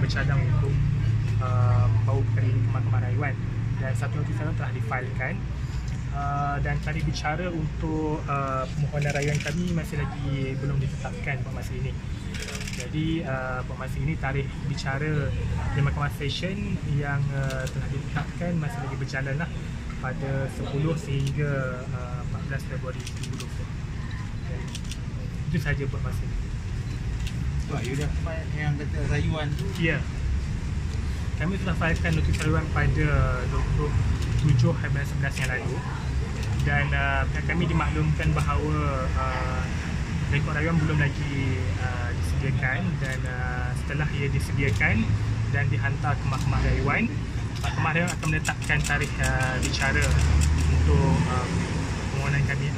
bercadang untuk uh, membawa perkara ini ke Mahkamah Rayuan dan satu notisi rayuan telah difailkan uh, dan tarikh bicara untuk uh, permohonan rayuan kami masih lagi belum ditetapkan buat masa ini. Jadi uh, buat masa ini tarikh bicara di Mahkamah Session yang uh, telah ditetapkan masih lagi berjalan lah pada 10 sehingga uh, 14 Februari 2020. Jadi, itu saja buat masa ini. Wah, you dah file yang kata rayuan tu. Ya. Kami telah failkan notis rayuan pada 27 hari bulan 11 yang lalu. Dan uh, kami dimaklumkan bahawa uh, rekod rayuan belum lagi uh, disediakan dan uh, setelah ia disediakan dan dihantar ke Mahkamah Rayuan Mahkamah Rayuan akan menetapkan tarikh uh, bicara untuk uh, permohonan kami